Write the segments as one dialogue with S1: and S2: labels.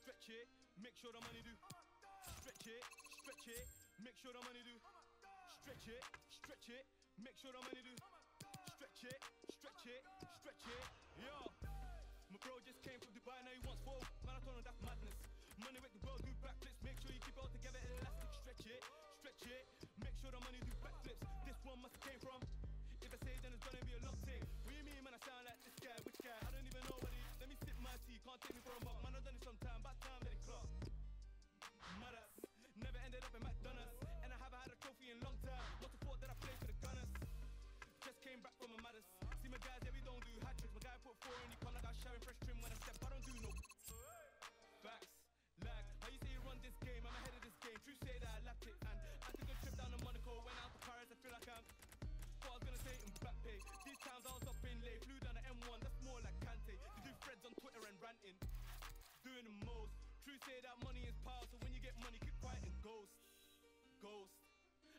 S1: Stretch it, make sure the money do. Stretch it, stretch it, make sure the money do. Stretch it, stretch it, make sure the money do. Stretch it, stretch it, stretch it, yo. My bro just came from Dubai, now he wants four. Man, I told him that's madness. Money make the world do backflips, make sure you keep it all together, elastic. Stretch it, stretch it, make sure the money do backflips. This one must have came from. If I say it, then it's gonna be a long thing. What you mean, man? I sound like this guy, which guy? I don't even know what he. Let me sip my tea, can't take me for a mug. About time say that money is power, so when you get money, keep quiet and ghost, ghost.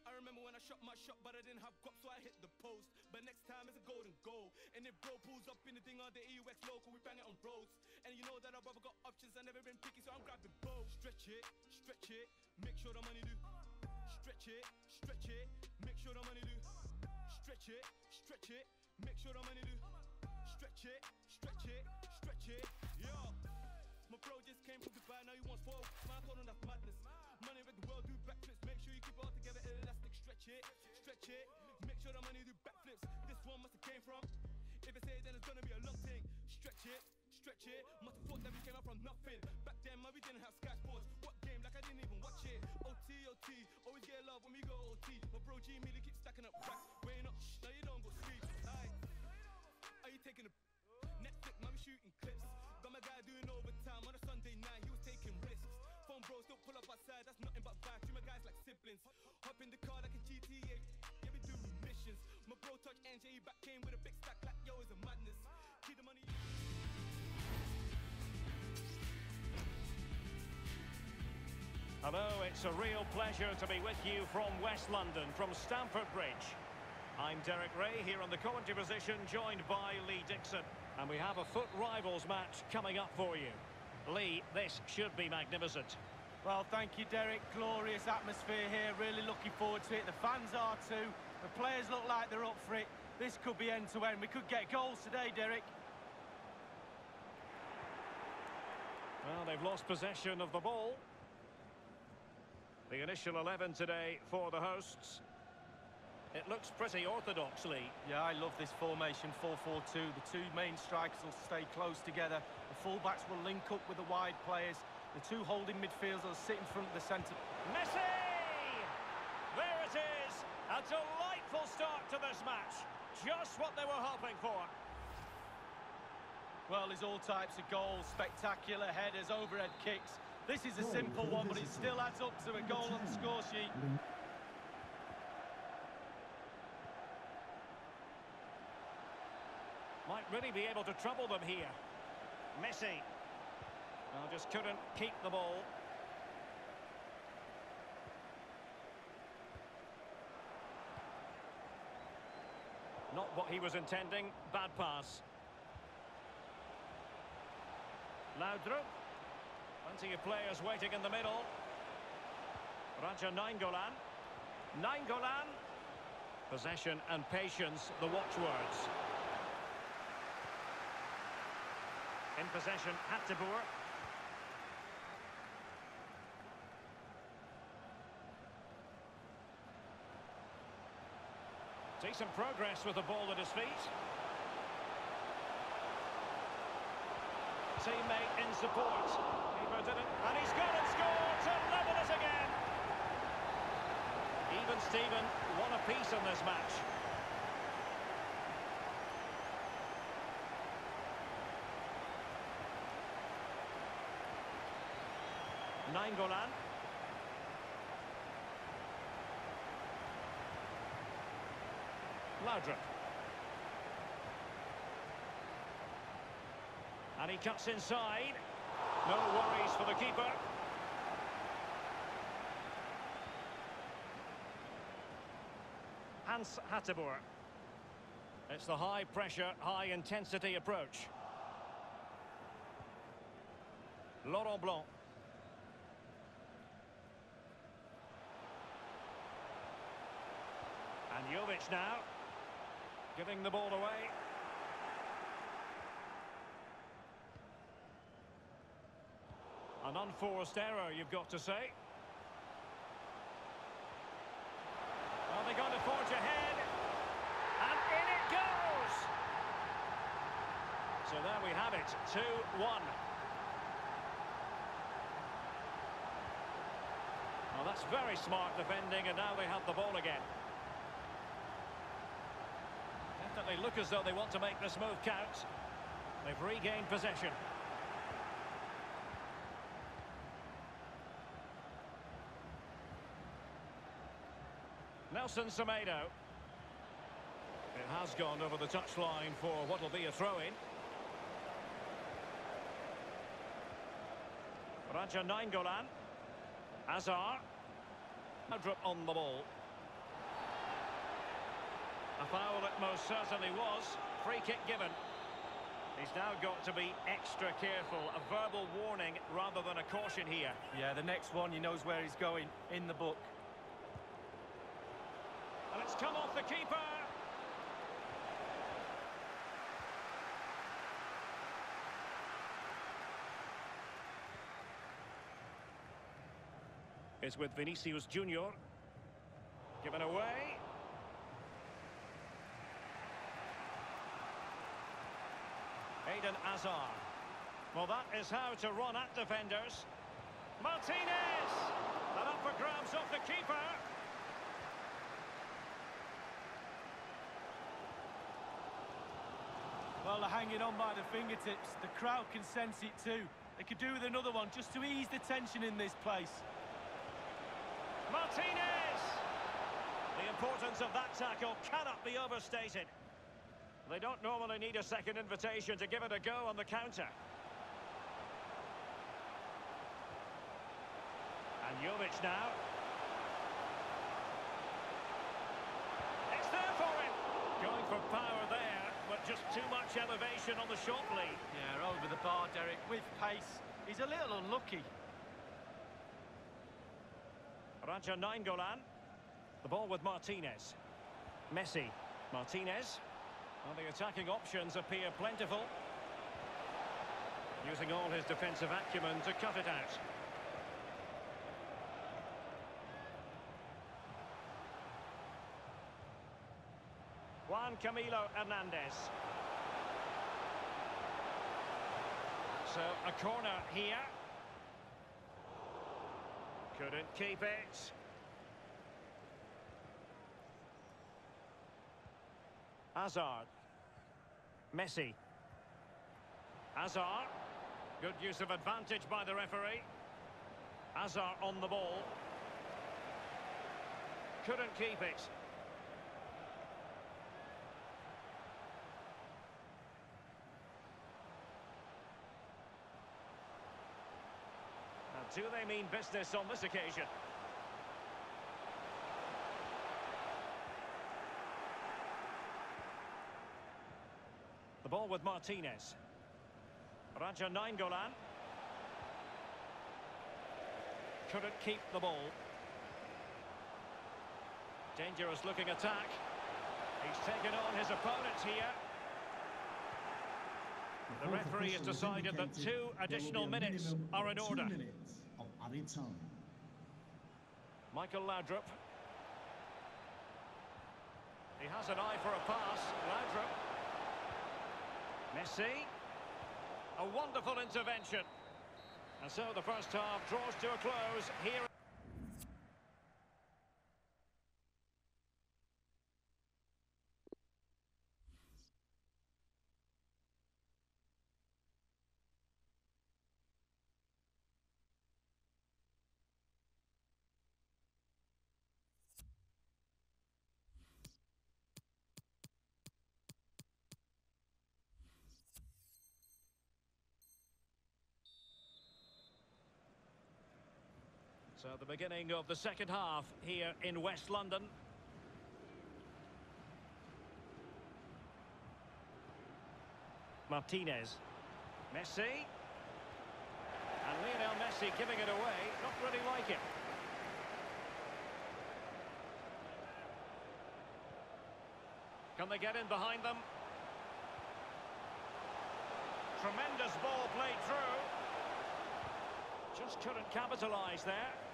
S1: I remember when I shot my shot, but I didn't have guap, so I hit the post. But next time it's a golden goal. And if bro pulls up in the thing on the EUX local, we bang it on roads. And you know that our brother got options, I never been picky, so I'm grabbing both. Stretch it, stretch it, make sure the money do. Stretch it, stretch it, make sure the money do. Stretch it, stretch it, make sure the money do. Stretch it, stretch it, stretch it, Man, I told him that's madness. Money make the world do backflips. Make sure you keep it all together, elastic. Stretch it, stretch it. Make sure the money do backflips. This one must have came from. If I say it, then it's gonna be a long thing. Stretch it, stretch it. Must have thought that we came up from nothing. Back then, man, we didn't have Sports. What game? Like I didn't even watch it. OT, OT. Always get love when we go OT. My bro G Millie keep stacking up racks. Weighing up, now you don't go sleep. Aye. Are you taking a Netflix, man, we shooting clips. Got my guy doing overtime on a Sunday night, he was taking bros don't pull up outside, that's nothing but vibes. Treat my guys like siblings. Hop in the car like a GTA, yeah, we do missions. My bro touch NJ, back came with a big stack like yo, it's a madness. Keep the money.
S2: Hello, it's a real pleasure to be with you from West London, from Stamford Bridge. I'm Derek Ray here on the commentary position, joined by Lee Dixon. And we have a FUT Rivals match coming up for you. Lee, this should be magnificent.
S3: Well, thank you, Derek. Glorious atmosphere here. Really looking forward to it. The fans are too. The players look like they're up for it. This could be end-to-end. We could get goals today, Derek.
S2: Well, they've lost possession of the ball. The initial 11 today for the hosts. It looks pretty orthodox, Lee.
S3: Yeah, I love this formation, 4-4-2. The two main strikers will stay close together. The fullbacks will link up with the wide players. The two holding midfielders will sit in front of the centre.
S2: Messi! There it is! A delightful start to this match. Just what they were hoping for.
S3: Well, there's all types of goals, spectacular headers, overhead kicks. This is a simple one, but it still adds up to a goal on the score sheet.
S2: Might really be able to trouble them here. Messi. Well, just couldn't keep the ball. Not what he was intending. Bad pass. Laudrup. Plenty of players waiting in the middle. Radja Nainggolan. Nainggolan. Possession and patience, the watchwords. In possession, Hateboer. Decent progress with the ball at his feet. Teammate in support. Keeper did it, and he's got it scored to level it again. Even Steven, one apiece in this match. Nainggolan. And he cuts inside. No worries for the keeper. Hans Hateboer. It's the high pressure, high intensity approach. Laurent Blanc. And Jovic now. Giving the ball away. An unforced error, you've got to say. Are they going to forge ahead? And in it goes! So there we have it, 2-1. Well, that's very smart defending, and now they have the ball again. Definitely look as though they want to make this move count. They've regained possession. Nelson Semedo. It has gone over the touchline for what will be a throw-in. Radja Nainggolan. Azar. Drop on the ball. A foul it most certainly was. Free kick given. He's now got to be extra careful. A verbal warning rather than a caution here.
S3: Yeah, the next one, he knows where he's going, in the book.
S2: And it's come off the keeper. Is with Vinicius Junior. Given away. Hazard. Well, that is how to run at defenders. Martinez! And up for grabs off the keeper.
S3: Well, they're hanging on by the fingertips. The crowd can sense it too. They could do with another one just to ease the tension in this place.
S2: Martinez! The importance of that tackle cannot be overstated. They don't normally need a second invitation to give it a go on the counter. And Jovic now. It's there for him! Going for power there, but just too much elevation on the short lead.
S3: Yeah, over the bar, Derek, with pace. He's a little unlucky.
S2: Radja Nainggolan. The ball with Martinez. Messi. Martinez. Well, the attacking options appear plentiful. Using all his defensive acumen to cut it out. Juan Camilo Hernandez. So, a corner here. Couldn't keep it. Hazard. Messi. Hazard. Good use of advantage by the referee. Hazard on the ball. Couldn't keep it. Now, do they mean business on this occasion? Ball with Martinez. Radja Nainggolan. Couldn't keep the ball. Dangerous looking attack. He's taken on his opponents here. The referee has decided that two additional minutes are in order.
S4: Of added time.
S2: Michael Laudrup. He has an eye for a pass. Laudrup. Messi. A wonderful intervention. And so the first half draws to a close here. So the beginning of the second half here in West London. Martinez. Messi. And Lionel Messi giving it away. Not really like it. Can they get in behind them? Tremendous ball played through. Just couldn't capitalise there.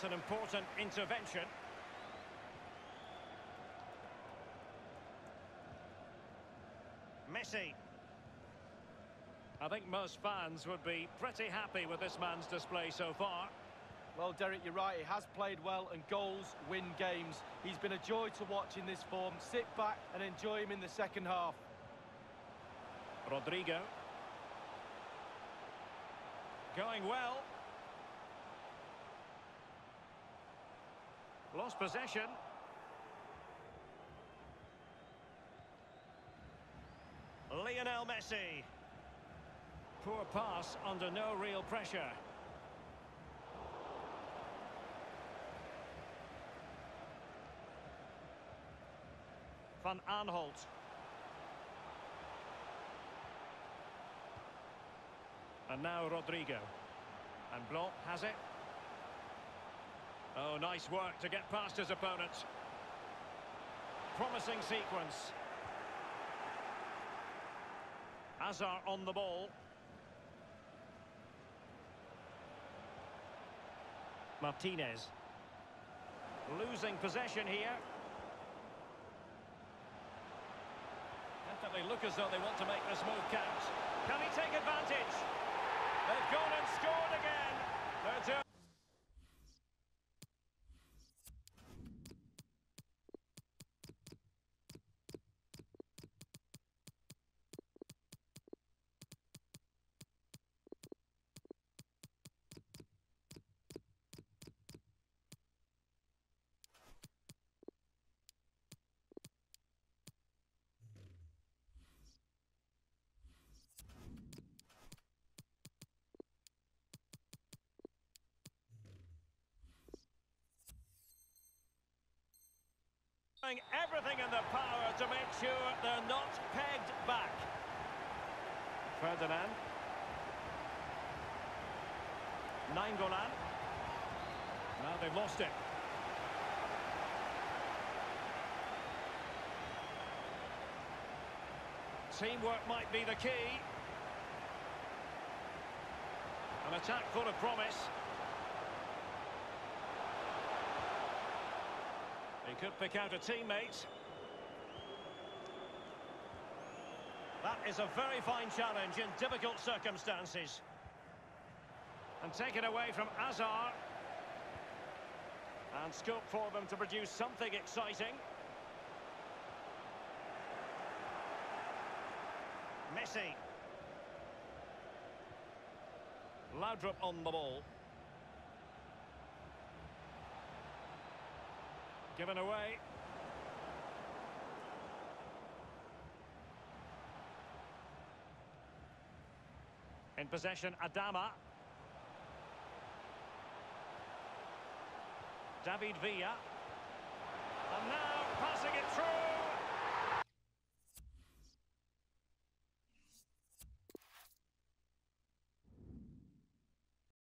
S2: That's an important intervention. Messi. I think most fans would be pretty happy with this man's display so far.
S3: Well, Derek, you're right. He has played well, and goals win games. He's been a joy to watch in this form. Sit back and enjoy him in the second half.
S2: Rodrigo. Going well. Lost possession. Lionel Messi. Poor pass under no real pressure. Van Aanholt. And now Rodrigo. And Blanc has it. Oh, nice work to get past his opponent. Promising sequence. Azar on the ball. Martinez. Losing possession here. Definitely look as though they want to make this move count. Can he take advantage? They've gone and scored again. They're doing everything in their power to make sure they're not pegged back. Ferdinand. Nainggolan. Now they've lost it. Teamwork might be the key. An attack full of promise. Could pick out a teammate. That is a very fine challenge in difficult circumstances. And taken away from Azar. And scope for them to produce something exciting. Messi. Laudrup on the ball. Given away. In possession, Adama. David Villa. And now passing it through.